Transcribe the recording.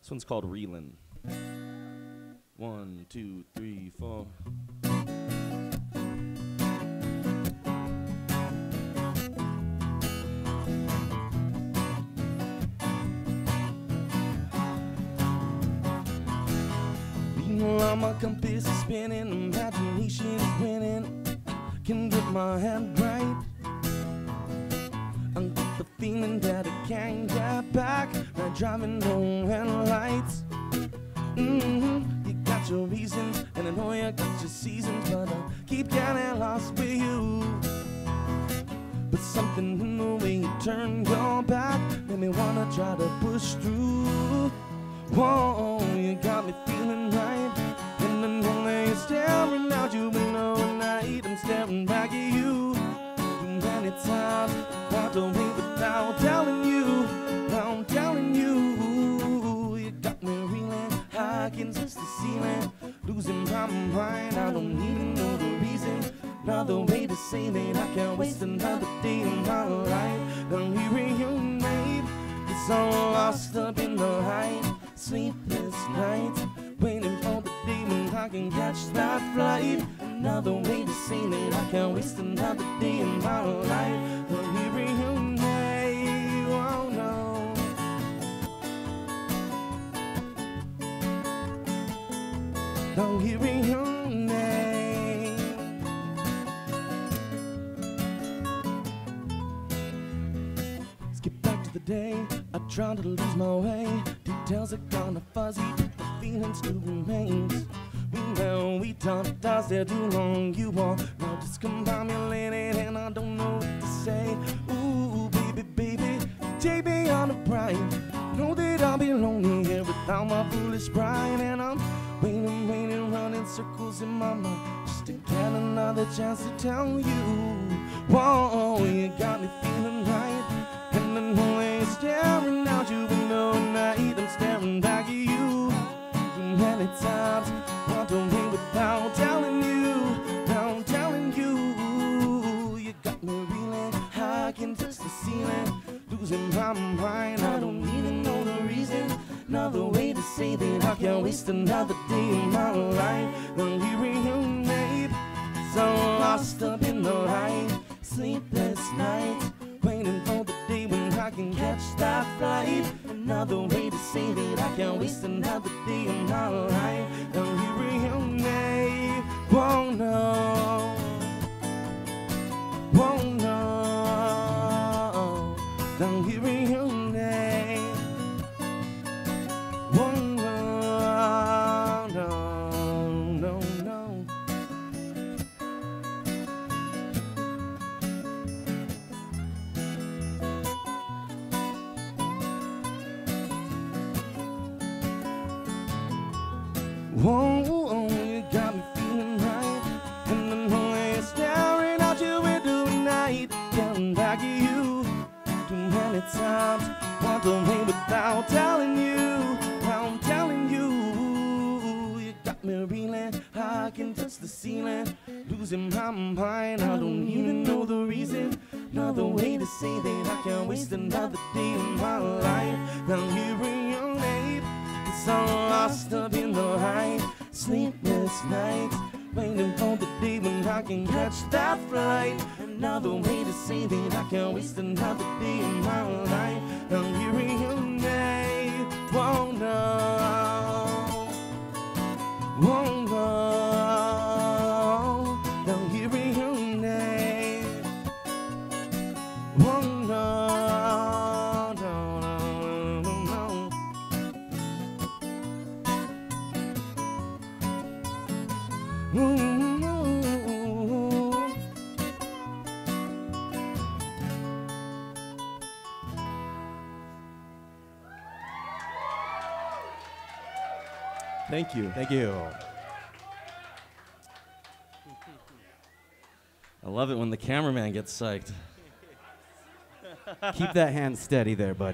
This one's called Reelin'. One, two, three, four. Meanwhile, my compass is spinning, imagination is winning. Can get my head right. I get the feeling that I can't get back. Not driving low headlights. Mm-hmm. You got your reasons, and I know you got your seasons, but I keep getting lost with you. But something in the way you turn your back made me wanna try to push through. Whoa, you got me feeling right. And when you're staring out your window at night, I'm staring back at you. High against the ceiling, losing my mind. I don't even know the reason. Another way to say that I can't waste another day of my life. I'm hearing your name. It's all lost up in the night. Sleepless nights, waiting for the day when I can catch that flight. Another way to say that I can't waste another day in my life. I'm hearing your name. Get back to the day I tried to lose my way. Details are kinda fuzzy, but the feeling still remains. We know we talked, I stayed too long. You are now discombobulated, and I don't know what to say. Ooh, baby, baby, take me on a ride. Know that I'll be lonely here without my foolish pride, running circles in my mind just to get another chance to tell you. Whoa, you got me feeling right. And when you're staring out your window at night, I'm staring back at you. Too many times, away without telling you. Now I'm telling you, you got me reeling high against the ceiling, losing my mind. I don't even know the reason. Another way to say that I can't waste another day in my life. Hearing your name, so lost up in the light. Sleepless nights, waiting for the day when I can catch that flight. Another way to say that I can't waste another day in my life. I'm hearing your name, whoa no, whoa no. I'm hearing You got me feeling right. And staring out your window at night, back at you. Too many times, without telling you. Now I'm telling you, you got me reeling. I can touch the ceiling, losing my mind. I don't even know the reason. Another way to say that I can't waste another day in my life. I'm hearing It's all lost up in the night, sleepless nights, waiting for the day when I can catch that flight. Another way to say that I can't waste another day in my life. I'm hearing Thank you. Thank you. I love it when the cameraman gets psyched. Keep that hand steady there, buddy.